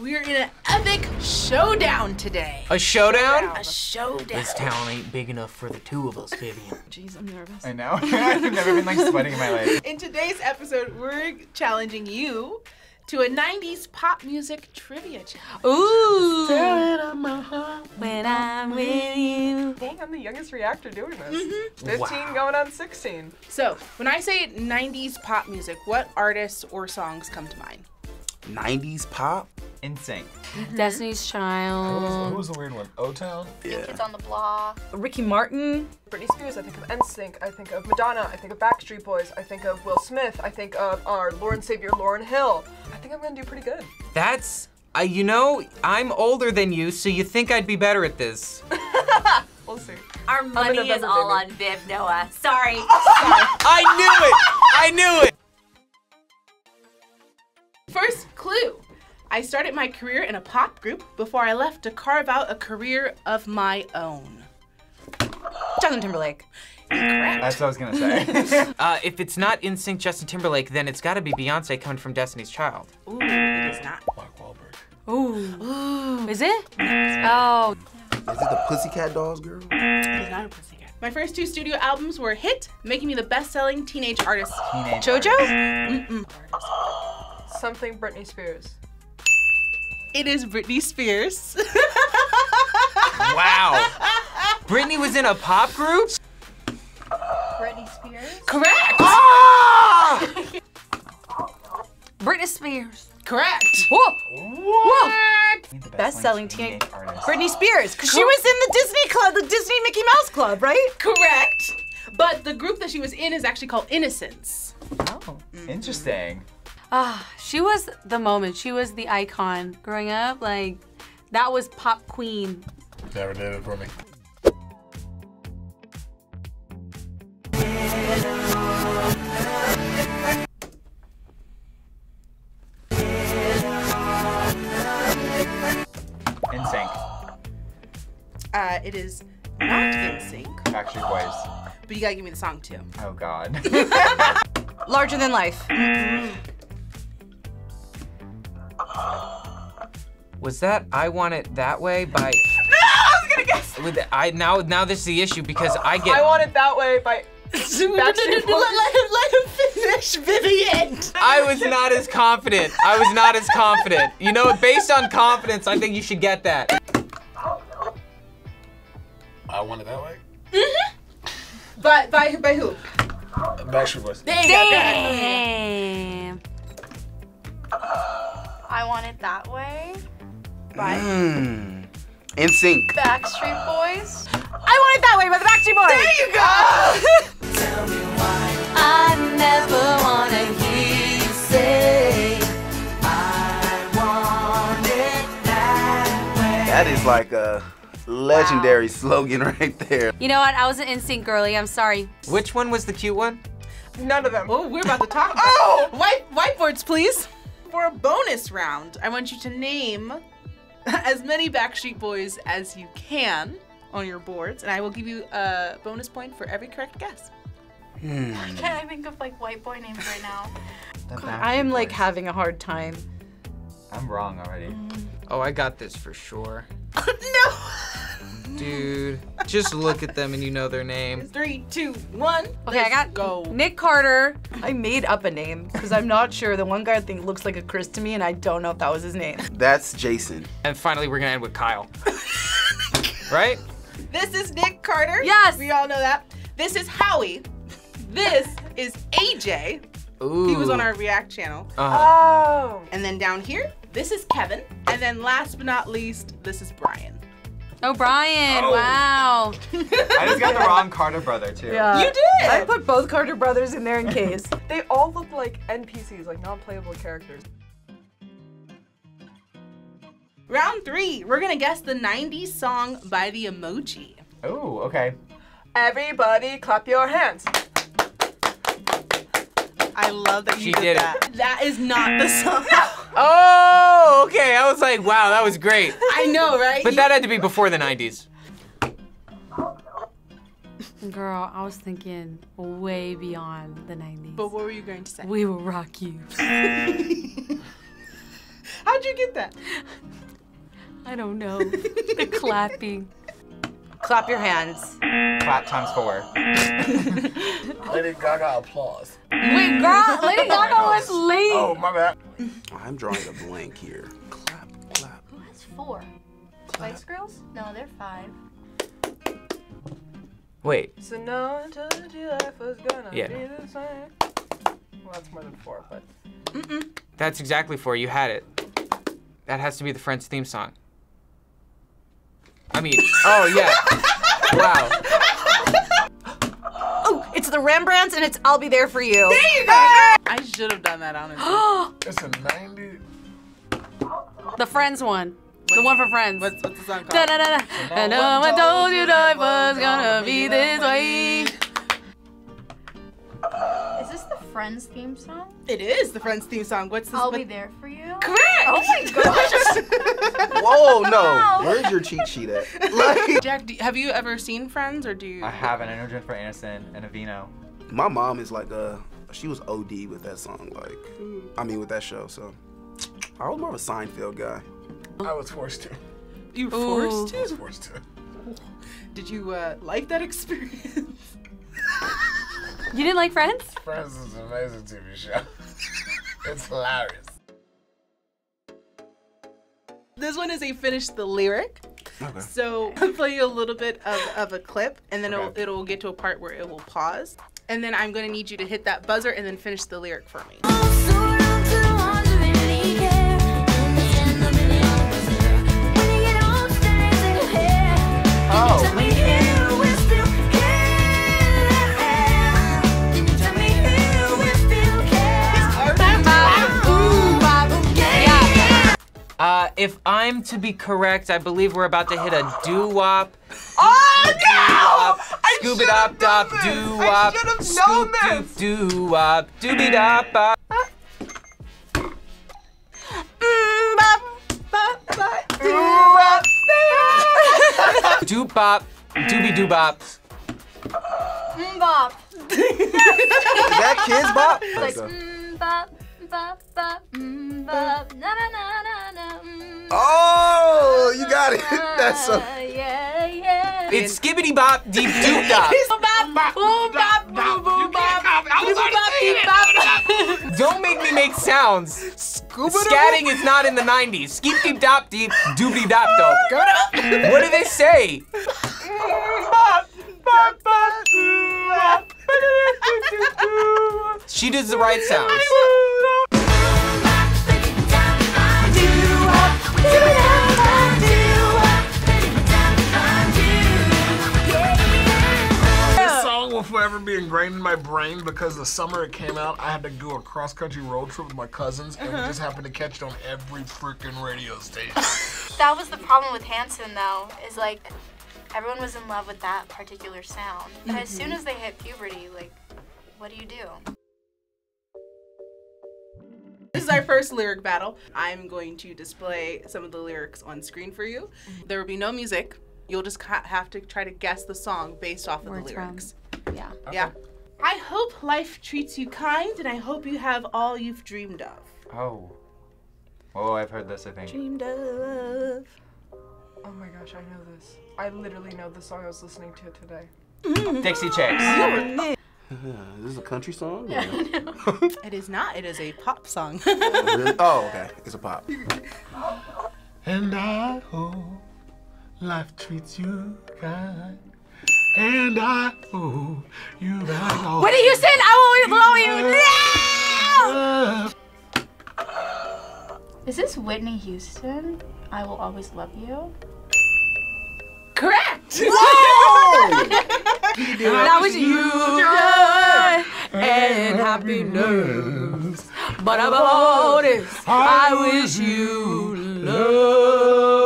We're in an epic showdown today. A showdown? A showdown. This town ain't big enough for the two of us, Vivienne. Jeez, I'm nervous. I know. I've never been like sweating in my life. In today's episode, we're challenging you to a 90s pop music trivia challenge. Ooh. When I'm with you. Dang, I'm the youngest reactor doing this. Mm-hmm. 15 Wow. going on 16. So, when I say 90s pop music, what artists or songs come to mind? 90s pop? NSYNC. Destiny's Child. Who Child. was the weird one? O Town? Yeah. Kids on the block. Ricky Martin. Britney Spears, I think of NSYNC, I think of Madonna, I think of Backstreet Boys, I think of Will Smith, I think of our Lauryn Savior, Lauryn Hill. I think I'm gonna do pretty good. That's, uh, you know, I'm older than you, so you think I'd be better at this. We'll see. Our money is all baby. on Viv Noah. Sorry. I knew it! I knew it! First clue. I started my career in a pop group before I left to carve out a career of my own. Justin Timberlake. Incorrect. That's what I was gonna say. Uh, if it's not NSYNC Justin Timberlake, then it's gotta be Beyonce coming from Destiny's Child. Ooh, it is not. Mark Wahlberg. Ooh. Is it? Oh. Is it the Pussycat Dolls girl? It is not a pussycat. My first two studio albums were a hit, making me the best-selling teenage artist. Teenage JoJo? artist. Mm-mm. Something Britney Spears. It is Britney Spears. Wow. Britney was in a pop group? Britney Spears. Correct. Ah! Britney Spears. Correct. Whoa. What? Need the Best-selling teenage teenage- artist. Britney Spears. Because she was in the Disney Club, the Disney Mickey Mouse Club, right? Correct. But the group that she was in is actually called Innosense. Oh, interesting. Ah, she was the moment. She was the icon growing up. Like, that was pop queen. Never did it for me. NSYNC. Uh, it is not NSYNC, Backstreet Boys. but you gotta give me the song too. Oh God. Larger than life. Was that I Want It That Way by... No, I was gonna guess. With I now now this is the issue because I get I Want It That Way by let, him, let him finish, Vivienne. I was not as confident. I was not as confident. You know, based on confidence, I think you should get that. I want it that way. Mhm. By, by, by who? Backstreet Boys. There you go. Damn. I want it that way. By. Mmm. NSYNC. Backstreet Boys. I want it that way by the Backstreet Boys. There you go. I never wanna hear you say That is like a legendary slogan right there. You know what? I was an instinct girly. I'm sorry. Which one was the cute one? None of them. Oh, we're about to talk about Oh! White whiteboards, please. For a bonus round, I want you to name as many Backstreet Boys as you can on your boards, and I will give you a bonus point for every correct guess. Hmm. Can't I think of like white boy names right now? The I am Backstreet like Boys. having a hard time. I'm wrong already. Oh, I got this for sure. no. Dude, just look at them and you know their name. Three, two, one. Okay, I Let's got go. Nick Carter. I made up a name because I'm not sure. The one guy I think looks like a Chris to me, and I don't know if that was his name. That's Jason. And finally, we're gonna end with Kyle. right? This is Nick Carter. Yes. We all know that. This is Howie. This is AJ. Ooh. He was on our React channel. Uh, Oh. And then down here, this is Kevin. And then last but not least, this is Brian. Oh, Brian. Oh. Wow. I just got the wrong Carter brother too. Yeah. You did. I put both Carter brothers in there in case. They all look like NPCs, like non-playable characters. Round three, we're gonna guess the 90s song by the emoji. Oh, okay. Everybody clap your hands. I love that you She did, did it. that. That is not the song. Oh, okay. I was like, wow, that was great. I know, right? But that had to be before the 90s. Girl, I was thinking way beyond the 90s. But what were you going to say? we will rock you. How'd you get that? I don't know. the clapping. Clap your hands. Clap times four. Lady Gaga applause. Wait, girl, Lady Gaga was oh, late. Oh, my bad. I'm drawing a blank here. Clap, clap. That's four. Spice Girls? No, they're five. Wait. So no one told you life was gonna Yeah. be the same. Well, that's more than four, but That's exactly four. You had it. That has to be the Friends theme song. I mean, oh yeah. Wow. It's the Rembrandts and it's I'll Be There For You. There you go. I should have done that honestly. It's a 90. The Friends one. The one for Friends. What's, what's the song called? da, da, da. And no one told you life was gonna be this way. Is this the Friends theme song? It is the Friends theme song. What's this? I'll what- be there for you. Correct. Oh my gosh. Whoa, no. Where's your cheat sheet at? Like, Jack, do, have you ever seen Friends, or do you? I haven't. I know Jennifer Aniston and Avino. my mom is like uh she was OD with that song, like I mean with that show, so I was more of a Seinfeld guy. I was forced to. You were forced I was to? forced to. Did you uh, like that experience? You didn't like Friends? Friends is an amazing TV show. it's hilarious. This one is a finish the lyric. Okay. So I'll play you a little bit of, of a clip, and then Okay. it'll, it'll get to a part where it will pause. And then I'm gonna need you to hit that buzzer and then finish the lyric for me. If I'm to be correct, I believe we're about to hit a doo wop. Oh no! I Scoop should it have up, done dop, this. doo I wop. should have Scoop known doop this. doo wop. Doobie dop bop. Doop bop. Doobie doo bop. Bop. Is that Kidz Bop? Like, Okay. mm, bop, bop, bop, mm, bop, na na na na na. mm, Oh, you got it. That's so. ah, Yeah, yeah. It's skibbity bop deep doop dop. Don't make me make sounds. Scatting is not in the 90s. Skeep deep dop deep doobity dop dope. What do they say? She does the right sounds. Forever be ingrained in my brain because the summer it came out, I had to go a cross country road trip with my cousins, and we uh-huh. just happened to catch it on every freaking radio station. That was the problem with Hanson, though, is like everyone was in love with that particular sound. But as mm-hmm. soon as they hit puberty, like, what do you do? This is our first lyric battle. I'm going to display some of the lyrics on screen for you. There will be no music. You'll just ca- have to try to guess the song based off of Words the from- lyrics. Yeah. Yeah. I hope life treats you kind, and I hope you have all you've dreamed of. Oh. Oh, I've heard this. I think. Dreamed of. Oh my gosh, I know this. I literally know the song I was listening to today. Dixie Chicks. Uh, is this a country song? or- It is not. It is a pop song. Really? Oh, okay. It's a pop. and I hope life treats you kind. And I hope you got all you Houston, I will always love you now! Is this Whitney Houston? I will always love you. Correct. That was you, joy and happiness. But above all this, I wish you love.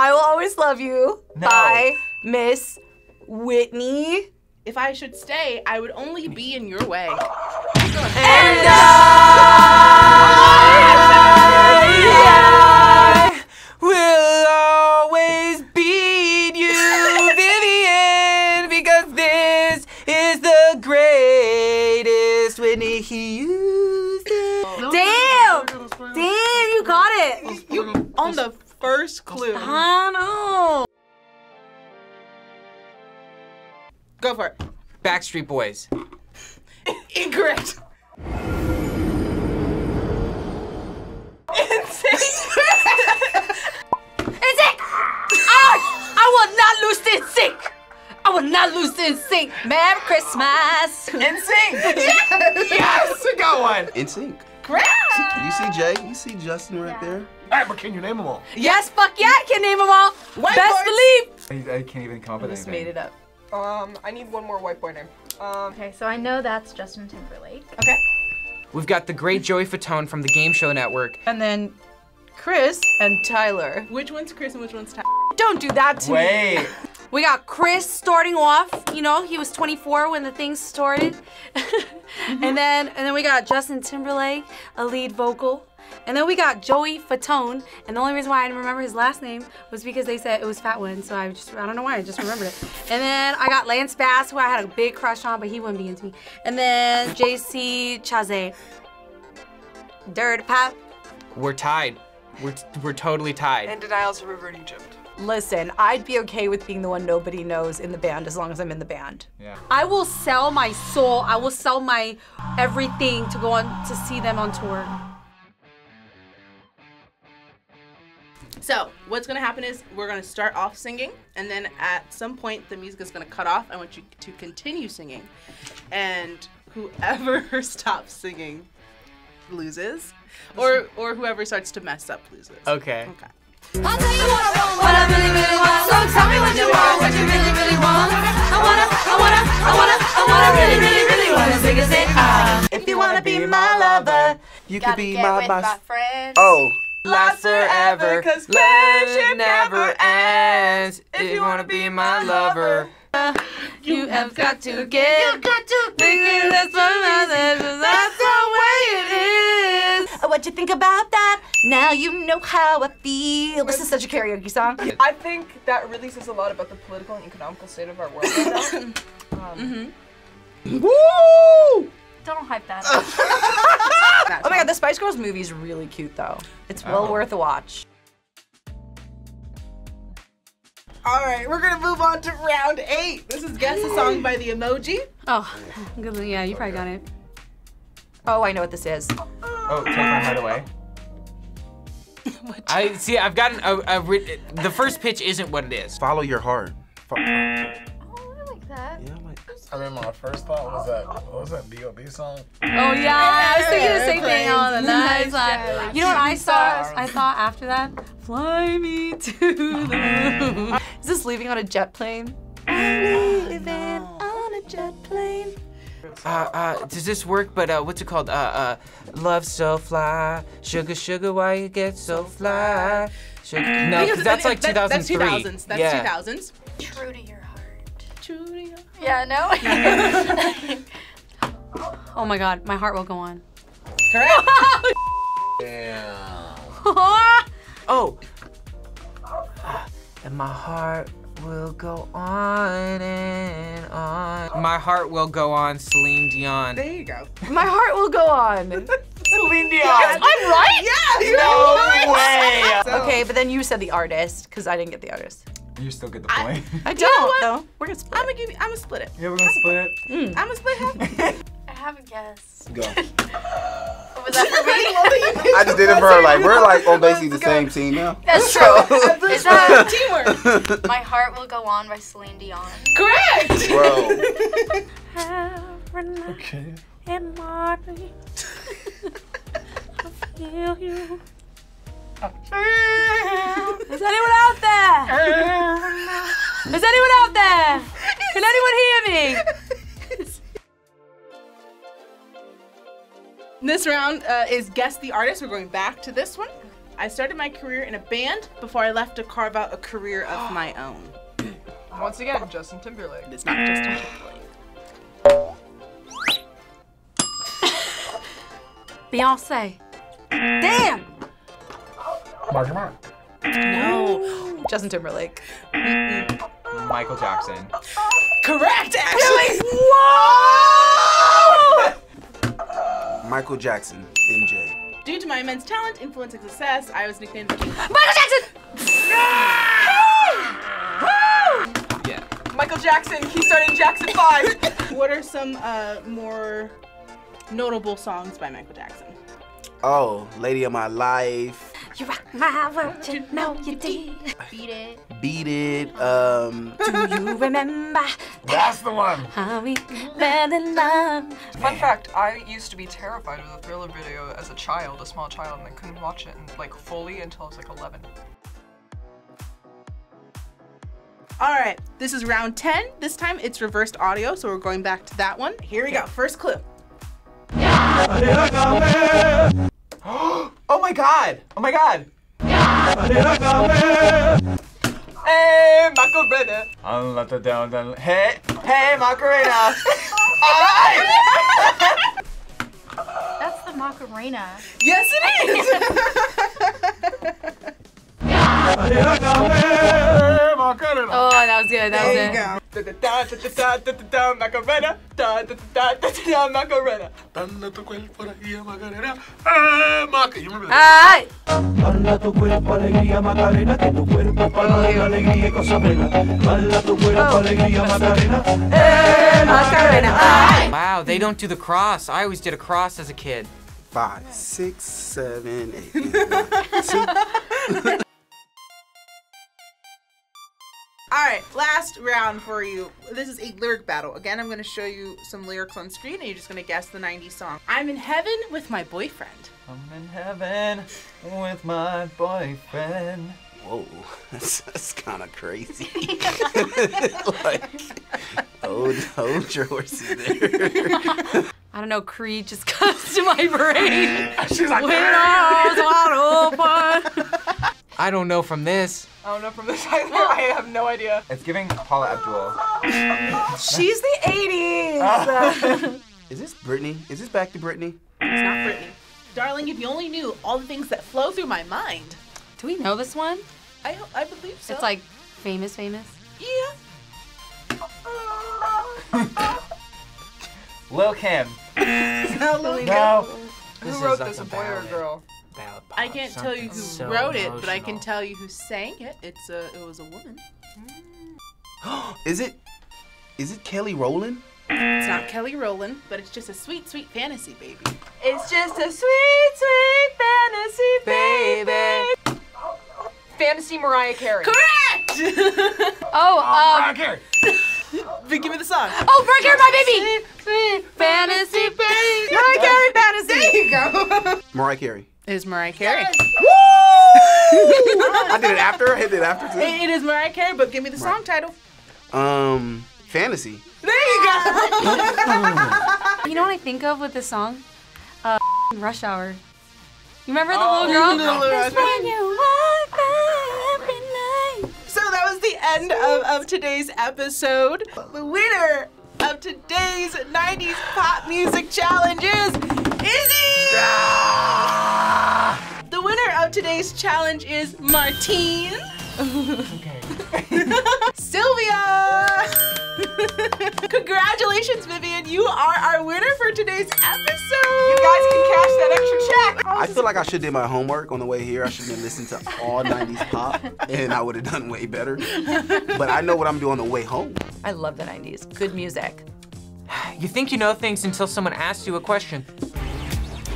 I will always love you No. by Miss Whitney. If I should stay, I would only be in your way. And I On the first clue. I know. Go for it. Backstreet Boys. Incorrect. It. I, ah, I will not lose this sync. I will not lose this sync. Merry Christmas. NSYNC. yes, I got one. NSYNC. Correct. You see Jay? You see Justin right there? All right, but can you name them all? Yes, fuck yeah, I can name them all. White Best boys. believe. I, I can't even come up with Just anything. made it up. Um, I need one more white boy name. Um, Okay, so I know that's Justin Timberlake. Okay. We've got the great Joey Fatone from the Game Show Network. And then Chris and Tyler. Which one's Chris and which one's Tyler? Don't do that to me. Wait. We got Chris starting off. You know, he was 24 when the thing started. and then and then we got Justin Timberlake, a lead vocal. And then we got Joey Fatone. And the only reason why I didn't remember his last name was because they said it was Fat One. So I just I don't know why I just remembered it. And then I got Lance Bass, who I had a big crush on, but he wouldn't be into me. And then JC Chasez. Dirt Pop. We're tied. We're, we're totally tied. and Denial's a River in Egypt. Listen, I'd be okay with being the one nobody knows in the band as long as I'm in the band. Yeah. I will sell my soul. I will sell my everything to go on to see them on tour. So what's gonna happen is we're gonna start off singing, and then at some point the music is gonna cut off. I want you to continue singing, and whoever stops singing loses, or or whoever starts to mess up loses. Okay. Okay. I'll tell you what I want, what I really, really want. So tell me what you want, what you really, really want. I wanna, I wanna, I wanna, I wanna really, really, really wanna sing it, say ah. If you wanna be my lover, You Gotta could be get my with my. my friends. Oh, Last forever, 'cause cause friendship never ends. If you wanna be my lover. you have got to get. You got to get this one, that's the way it is. What you think about that? Now you know how I feel. This is such a karaoke song. I think that really says a lot about the political and economical state of our world right now. Um, woo! Don't hype that up. Oh my god, the Spice Girls movie is really cute though. It's well Oh. worth a watch. All right, we're gonna move on to round eight. This is guess a song by the Emoji. Oh, good. Yeah, you probably got it. Oh, I know what this is. Oh, take my heart away. I see. I've gotten a, a, ri- the first pitch isn't what it is. Follow your heart. Fo- mm. Oh, I like that. Yeah, I like. I mean, my first thought was that, what was that B.O.B. song? Oh yeah, I was thinking the same thing on the night side. You know what I saw? I thought after that, fly me to the moon. Is this leaving on a jet plane? Leaving oh, on a jet plane. Uh, uh, does this work? But uh, what's it called? Uh, uh, love so fly, sugar, sugar, why you get so fly? Sugar. No, because that's like that- 2003. That's 2000s. That's yeah. 2000s. True to your heart. True to your- Yeah, no? Oh my god, my heart will go on. Correct. Damn. Oh. And my heart will go on and on. My heart will go on, Celine Dion. there you go. my heart will go on. Celine Dion. I'm right. Yeah. You're No way. Okay, but then you said the artist because I didn't get the artist. You still get the point. I know don't. what? though. We're gonna split. I'm gonna give you. I'm gonna split it. yeah, we're gonna split it. I'm gonna split half. Mm. I have a guess. Go. Was that for me? I just did it for her. Like we're like on basically the same team now. That's true. Is that Teamwork. My Heart Will Go On by Celine Dion? Correct. Bro. Okay. Is anyone out there? Is anyone out there? Can anyone hear me? This round uh, is guess the artist. We're going back to this one. I started my career in a band before I left to carve out a career of my own. once again, Justin Timberlake. It's not Justin Timberlake. Beyonce. Damn. Marky Mark. No. Justin Timberlake. Michael Jackson. Correct, actually. Michael Jackson, MJ. Due to my immense talent, influence, and success, I was nicknamed the King. Michael Jackson! Yeah. Michael Jackson, he started Jackson 5. What are some uh, more notable songs by Michael Jackson? Oh, Lady of My Life, You rock my world, you know you did. Beat it. Beat It, um, Do you remember That's the one. how we fell in love? Fun fact, I used to be terrified of the Thriller video as a child, a small child, and I couldn't watch it like fully until I was like 11. All right, this is round 10. This time it's reversed audio, so we're going back to that one. Here we go. First clue. Oh my god! Oh my god! Hey, Macarena. I'll let the down, down. Hey, hey, Macarena! Alright! That's the Macarena. Yes, it is. Hey, Macarena. Oh, that was good. That was there you good. go. Macarena. Macarena. Dale tu cuerpo alegría, Macarena. Hey, Maca. You remember that? Alright. Tu cuerpo alegría Macarena, que tu cuerpo para la alegría y cosa buena. Bala tu cuerpo alegría Macarena. Macarena. Wow, they don't do the cross. I always did a cross as a kid. five, six, seven, eight. One, All right, last round for you. This is a lyric battle. Again, I'm going to show you some lyrics on screen, and you're just going to guess the 90s song. I'm in heaven with my boyfriend. I'm in heaven with my boyfriend. Whoa, that's, that's kind of crazy. like, hold, hold your horses there. I don't know, Creed just comes to my brain. She's like, Windows wide open. I don't know from this. I don't know from this either. I have no idea. It's giving Paula Abdul. She's the 80s. Is this Britney? Is this back to Britney? It's not Britney. Darling, if you only knew all the things that flow through my mind. Do we know this one? I, I believe so. It's like famous, famous. yeah. Lil Kim. Lily No. Who This wrote is this, a a boy or a ballad. girl? Ballad I can't tell you who so wrote it, but I can tell you who sang it. It's a, it was a woman. Is it? Is it Kelly Rowland? It's not Kelly Rowland, but it's just a sweet, sweet fantasy, baby. It's just a sweet, sweet fantasy, baby. Fantasy Mariah Carey. Correct! Oh, Mariah um, Carey. but give me the song. oh, Mariah Carey, my baby. Fantasy, baby. Mariah Carey, fantasy. There you go. Mariah Carey. It is Mariah Carey. I did it after. I did it after too. It it is Mariah Carey, but give me the song title. Um, fantasy. There you go. You know what I think of with this song? Uh, Rush Hour. You remember the little girl? It's when you walk by every night. So that was the end of, of today's episode. The winner of today's 90s pop music challenge is Izzy! The winner of today's challenge is Martine. Sylvia! Congratulations, Vivienne. You are our winner for today's episode. You guys can cash that extra check. I feel like I should did my homework on the way here. I should have listened to all 90s pop, and I would have done way better. But I know what I'm doing on the way home. I love the 90s. Good music. You think you know things until someone asks you a question.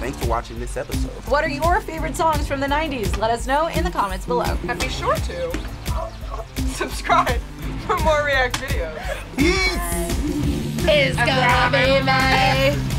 Thanks for watching this episode. What are your favorite songs from the 90s? Let us know in the comments below. And be sure to subscribe for more React videos. Peace! It's gonna be